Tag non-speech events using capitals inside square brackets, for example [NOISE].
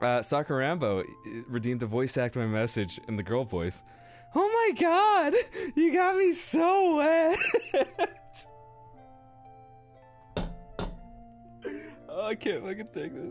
Uh, Sakarambo uh, redeemed a voice act my message in the girl voice. Oh my god! You got me so wet! [LAUGHS] oh, I can't fucking take this.